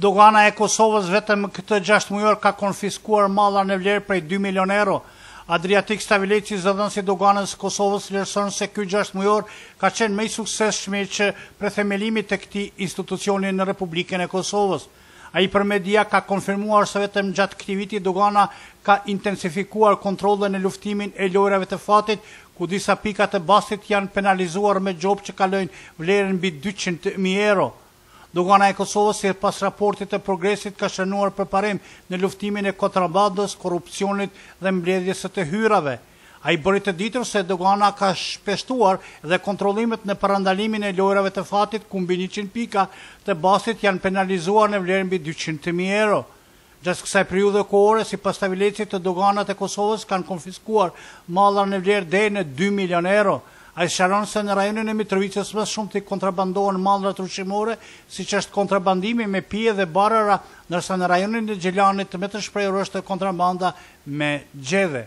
Dogana e Kosovës vetëm këtë gjashtëmujor ka konfiskuar mallra në vlerë prej dy milionë euro. Adriatik Stavileci, zëdhënës i Doganës së Kosovës, vlerëson se ky gjashtëmujor ka qenë më i suksesshmi që prej themelimit të këtij institucioni në Republikën e Kosovës. Ai për media ka konfirmuar se vetëm gjatë këtij viti Dogana ka intensifikuar kontrollet në luftimin e lojërave të fatit, ku disa pika të bastit janë penalizuar me gjoba që kalojnë vlerën mbi dyqind mijë euro. Dogana e Kosovës sipas raportit të Progresit ka shënuar përparim në luftimin e kontrabandës, korrupsionit dhe mbledhjes së të hyrave. Ai bëri të ditur se Dogana ka shpeshtuar dhe kontrollimet në parandalimin e lojërave të fatit ku mbi njëqind pika të bastit janë penalizuar në vlerë mbi dyqind mijë euro. Gjatë kësaj periudhe kohore, sipas Stavilecit, Doganat e Kosovës kanë konfiskuar mallra në vlerë deri në dy milionë euro. Ai sqaron se në rajonin e Mitrovicës më shumti kontrabandohen mallrat ushqimore, siç është kontrabandimi me pije dhe barëra, ndërsa në rajonin e Gjilanit më e shprehur është kontrabanda me gjedhe.